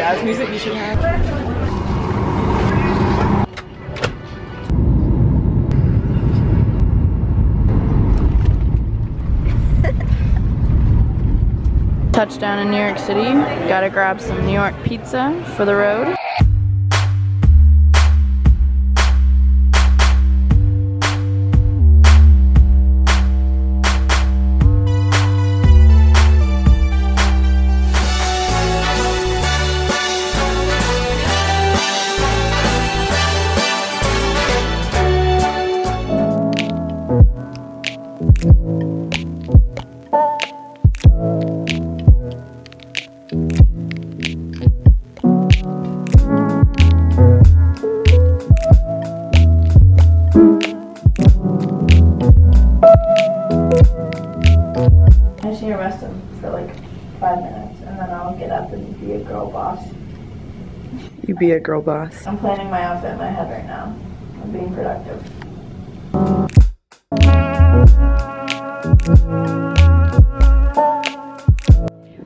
jazz music you should have? Touchdown in New York City. Gotta grab some New York pizza for the road. For like five minutes and then I'll get up and be a girl boss. You be a girl boss. I'm planning my outfit in my head right now. I'm being productive.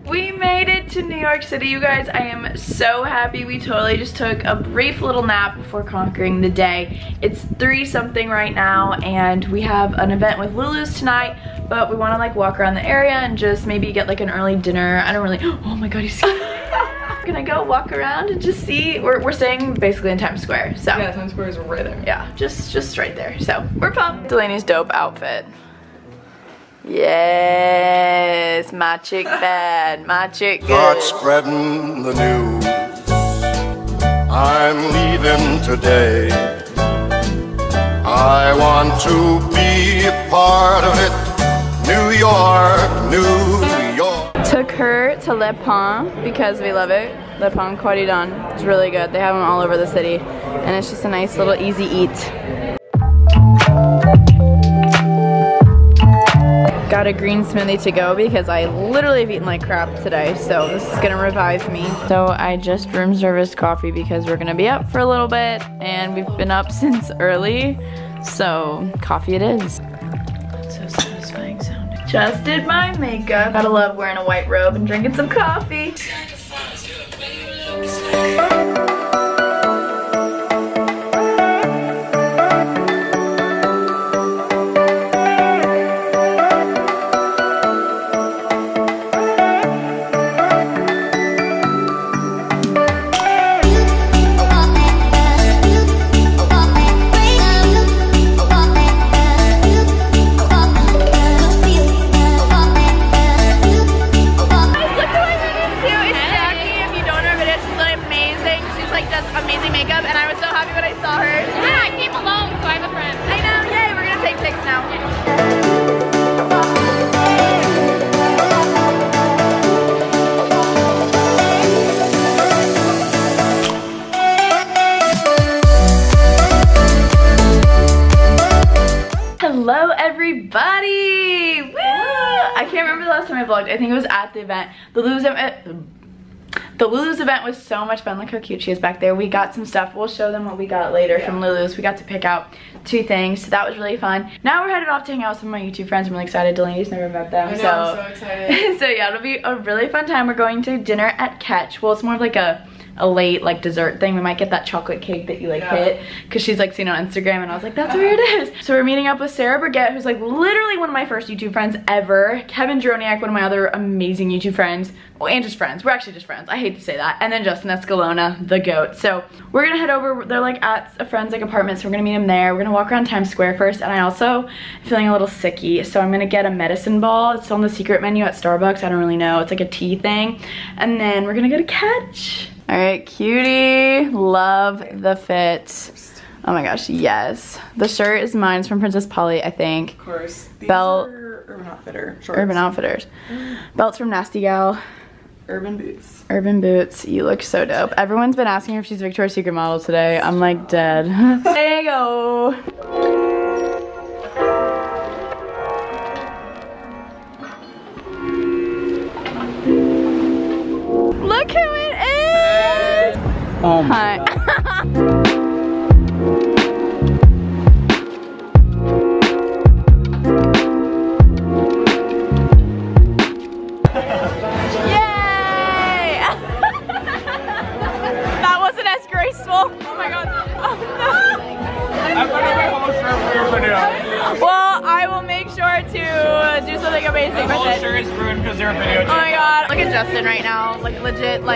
We made it to New York City, you guys. I am so happy. We totally just took a brief little nap before conquering the day. It's three something right now and we have an event with Lulu's tonight, but we wanna like walk around the area and just maybe get like an early dinner. I don't really, oh my God, he's gonna go walk around and just see. We're, we're staying basically in Times Square, so. Yeah, Times Square is right there. Yeah, just just right there. So we're pumped. Delaney's dope outfit. Yes, my chick bad, my chick Start good. spreading the news. I'm leaving today. I want to be a part of it. New York, New York. Took her to Le Pain because we love it. Le Pain Quotidien. It's really good. They have them all over the city, and it's just a nice little easy eat. Got a green smoothie to go because I literally have eaten like crap today, so this is gonna revive me. So I just room service coffee because we're gonna be up for a little bit, and we've been up since early, so coffee it is. Just did my makeup. Gotta love wearing a white robe and drinking some coffee. Everybody! Woo! I can't remember the last time I vlogged. I think it was at the event. The Lulu's event. Uh, the Lulu's event was so much fun. Look how cute she is back there. We got some stuff. We'll show them what we got later from Lulu's. We got to pick out two things, so that was really fun. Now we're headed off to hang out with some of my YouTube friends. I'm really excited. Delaney's never met them. I know, so. I'm so excited. so yeah, it'll be a really fun time. We're going to dinner at Catch. Well, it's more of like a a late like dessert thing. We might get that chocolate cake that you like Yeah. hit because she's like seen on Instagram and I was like, that's where it is. So we're meeting up with Sarah Brigette, who's like literally one of my first YouTube friends ever. Kevin Droniak, one of my other amazing YouTube friends. Well, and just friends. We're actually just friends. I hate to say that. And then Justin Escalona, the goat. So we're gonna head over. They're like at a friend's like apartment, so we're gonna meet him there. We're gonna walk around Times Square first. And I also am feeling a little sicky, so I'm gonna get a medicine ball. It's on the secret menu at Starbucks. I don't really know. It's like a tea thing. And then we're gonna go to Catch. All right, cutie. Love the fit. Oh my gosh, yes. The shirt is mine. It's from Princess Polly, I think. Of course. These Belt- are Urban Outfitter shorts. Urban Outfitters. Belts from Nasty Gal. Urban Boots. Urban Boots. You look so dope. Everyone's been asking her if she's a Victoria's Secret model today. I'm like dead. there you go. Is! Oh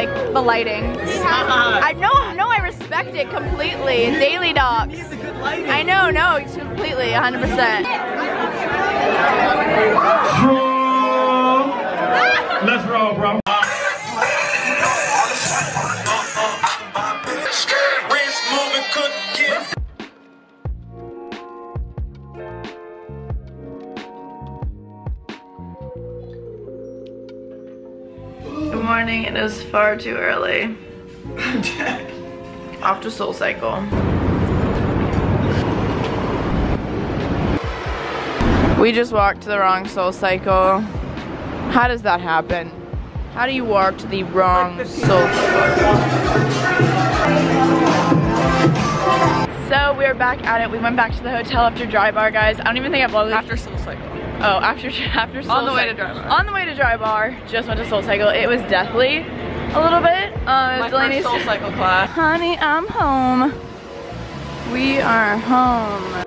like the lighting. I know, no, I respect it completely. Daily dogs. I know, no, completely, 100%. Let's roll, bro. Wrist moving, could get morning, it is far too early. Off to Soul Cycle. We just walked to the wrong Soul Cycle. How does that happen? How do you walk to the wrong Soul Cycle? So we're back at it. We went back to the hotel after Dry Bar, guys. I don't even think I've logged After Soul Cycle. Oh, after after Soul On the way to Dry Bar. On the way to Dry Bar, just went to Soul Cycle. It was deathly a little bit. Um, My Delaney's- Soul Cycle class. Honey, I'm home. We are home.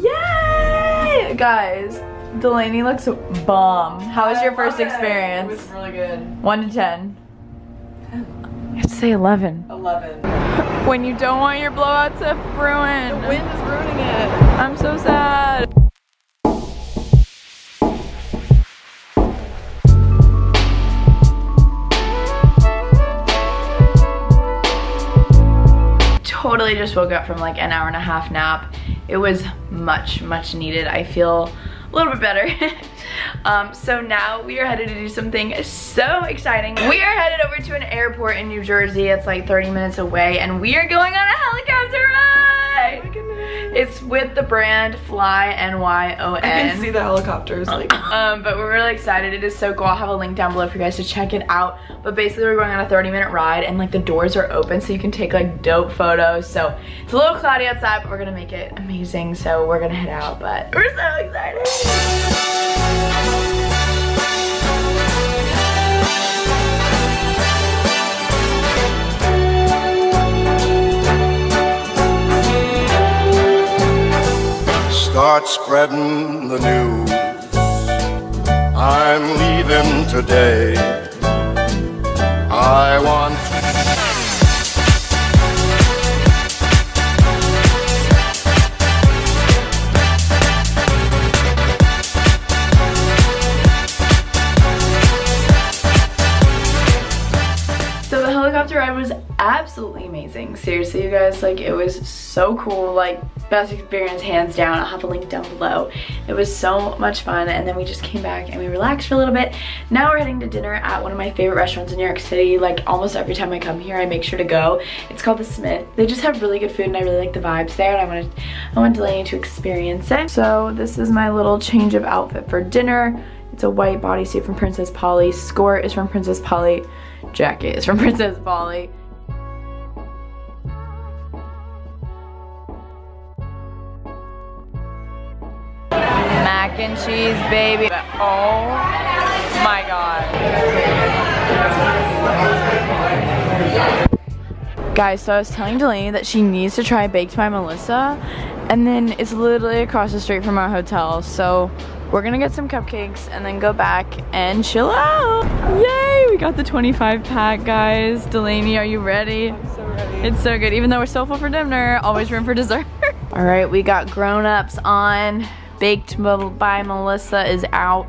Yay! Guys, Delaney looks bomb. How was your first experience? It was really good. 1 to 10. You have to say 11. 11. When you don't want your blowout to ruin. Wind is ruining it. I'm so sad. Totally just woke up from like an hour and a half nap. It was much, much needed. I feel a little bit better. um, so now we are headed to do something so exciting. We are headed over to an airport in New Jersey. It's like 30 minutes away and we are going on a helicopter ride. It's with the brand Fly NYON. I can see the helicopters. Like, Um, but we're really excited. It is so cool. I'll have a link down below for you guys to check it out. But basically we're going on a 30 minute ride and like the doors are open so you can take like dope photos. So it's a little cloudy outside, but we're gonna make it amazing. So we're gonna head out, but we're so excited. Start spreading the news. I'm leaving today. I want amazing. Seriously, you guys, like it was so cool. Like best experience hands down. I'll have a link down below. It was so much fun and then we just came back and we relaxed for a little bit. Now we're heading to dinner at one of my favorite restaurants in New York City. Like almost every time I come here, I make sure to go. It's called The Smith. They just have really good food and I really like the vibes there and I wanted, I want Delaney to experience it. So this is my little change of outfit for dinner. It's a white bodysuit from Princess Polly. Skirt is from Princess Polly. Jacket is from Princess Polly. And cheese, baby. Oh my god. Guys, so I was telling Delaney that she needs to try Baked by Melissa, and then it's literally across the street from our hotel. So we're gonna get some cupcakes and then go back and chill out. Yay! We got the 25 pack, guys. Delaney, are you ready? I'm so ready. It's so good. Even though we're so full for dinner, always room for dessert. All right, we got grown-ups on. Baked by Melissa is out.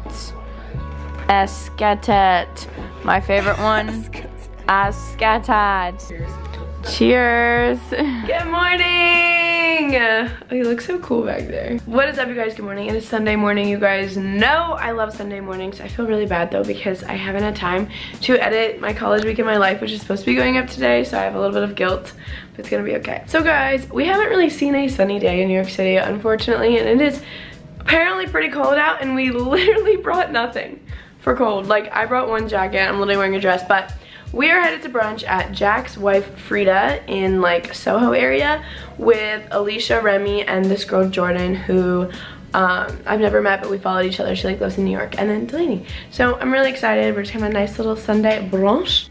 Escatet, my favorite one. Escatet. Cheers. Good morning. Oh, you look so cool back there. What is up, you guys? Good morning. It is Sunday morning. You guys know I love Sunday mornings. I feel really bad though because I haven't had time to edit my college week in my life, which is supposed to be going up today. So I have a little bit of guilt, but it's gonna be okay. So guys, we haven't really seen a sunny day in New York City, unfortunately, and it is apparently pretty cold out and we literally brought nothing for cold. Like I brought one jacket, I'm literally wearing a dress, but we are headed to brunch at Jack's wife Freda in like Soho area with Alicia, Remy, and this girl Jordan who um, I've never met, but we followed each other. She like lives in New York, and then Delaney. So I'm really excited. We're just having a nice little Sunday brunch.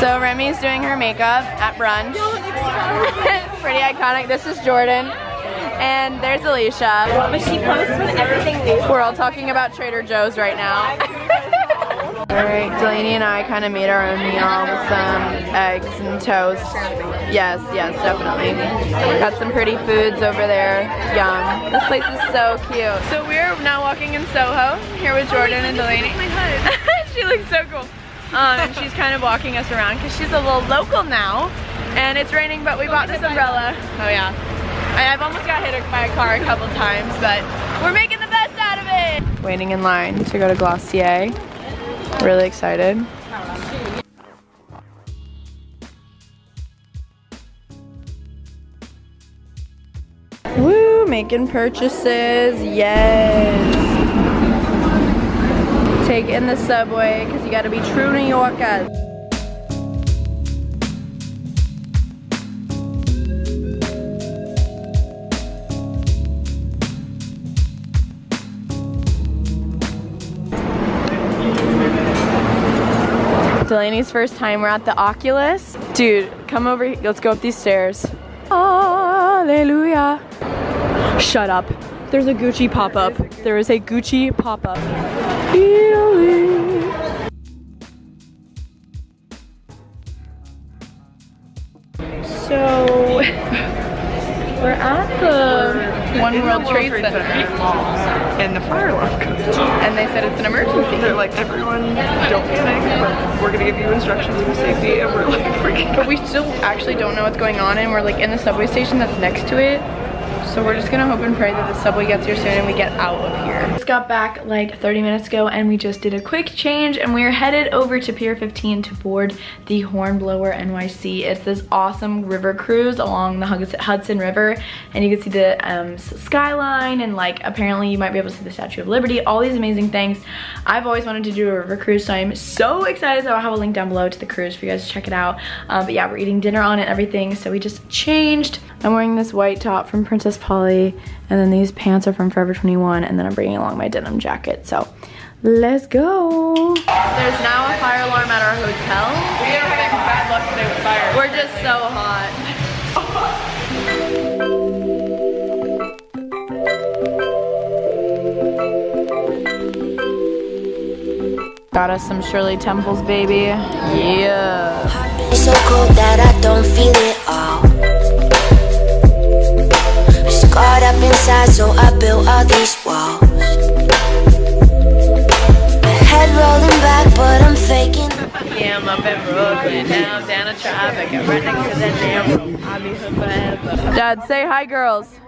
So Remy's doing her makeup at brunch. Pretty iconic. This is Jordan. And there's Alicia. But she posts with everything new. We're all talking about Trader Joe's right now. Alright, Delaney and I kind of made our own meal with some eggs and toast. Yes, yes, definitely. Got some pretty foods over there. Yum. This place is so cute. So we're now walking in Soho, here with Jordan and Delaney. she looks so cool. Um, and she's kind of walking us around because she's a little local now. And it's raining, but we bought this umbrella. Oh yeah. I've almost got hit by a car a couple times, but we're making the best out of it. Waiting in line to go to Glossier. Really excited. Woo, making purchases, yes. In the subway, because you gotta be true New Yorkers. Delaney's first time. We're at the Oculus. Dude, come over. here. Let's go up these stairs. Hallelujah. Shut up. There's a Gucci pop-up. There is a Gucci pop-up. So, we're at the One World Trade Center. And the fire alarm goes off. And they said it's an emergency. They're like, everyone, don't panic. We're, we're gonna give you instructions for safety, and we're like freaking But we still actually don't know what's going on and we're like in the subway station that's next to it. So we're just gonna hope and pray that the subway gets here soon and we get out of here. Just got back like 30 minutes ago and we just did a quick change and we are headed over to Pier 15 to board the Hornblower NYC. It's this awesome river cruise along the Hudson- River and you can see the um, skyline and like apparently you might be able to see the Statue of Liberty, all these amazing things. I've always wanted to do a river cruise so I'm so excited. So I'll have a link down below to the cruise for you guys to check it out. Um, but yeah, we're eating dinner on it and everything. So we just changed. I'm wearing this white top from Princess Polly and then these pants are from Forever 21 and then I'm bringing along my denim jacket. So let's go. There's now a fire alarm at our hotel. We are having bad luck today with fire. We're just so hot. Got us some Shirley Temples, baby. Yeah. It's so cold that I don't feel it inside, so I built all these walls. My head rolling back, but I'm faking. Yeah, I'm up in Brooklyn now, down the traffic, I'm right next to the damn room. I'll be here forever. Dad, say hi, girls.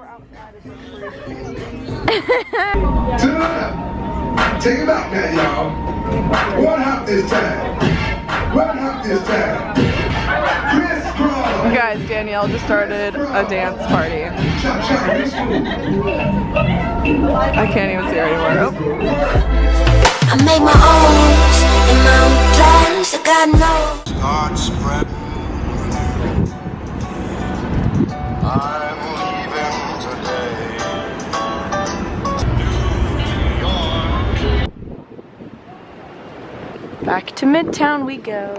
Take it back now, y'all. One hop this time. One hop this time. Crisscross. Guys, Danielle just started a dance party. Chop, chop. I can't even see her anymore. Oh. I make my own and my own plans. So God knows. Start spreading. I'm leaving today. Back to Midtown we go.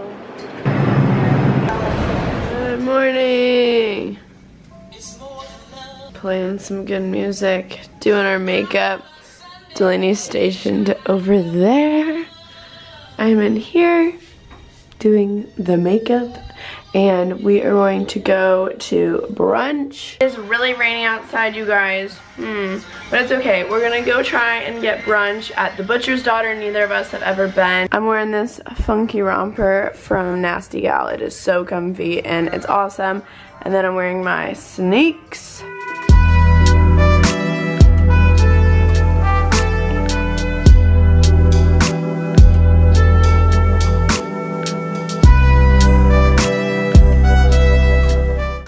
Good morning. Playing some good music, doing our makeup. Delaney's stationed over there. I'm in here doing the makeup and we are going to go to brunch. It's really raining outside, you guys. Hmm. But it's okay. We're gonna go try and get brunch at the Butcher's Daughter. Neither of us have ever been. I'm wearing this funky romper from Nasty Gal. It is so comfy and it's awesome. And then I'm wearing my sneaks.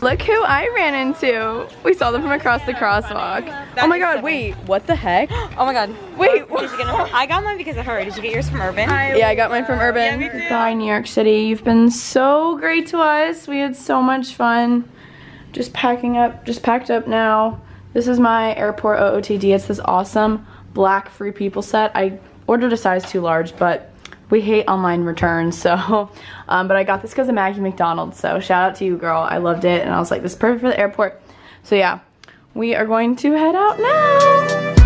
Look who I ran into. We saw them from across the crosswalk. Oh my god, wait, what the heck? Oh my god. Wait, Did you get? I got mine because of her. Did you get yours from Urban? Yeah, I got mine from Urban. Bye, New York City. You've been so great to us. We had so much fun. Just packing up, just packed up now. This is my airport OOTD. It's this awesome black free people set. I ordered a size too large, but we hate online returns, so, um, but I got this because of Maggie McDonald, so shout out to you, girl. I loved it, and I was like, this is perfect for the airport. So yeah, we are going to head out now.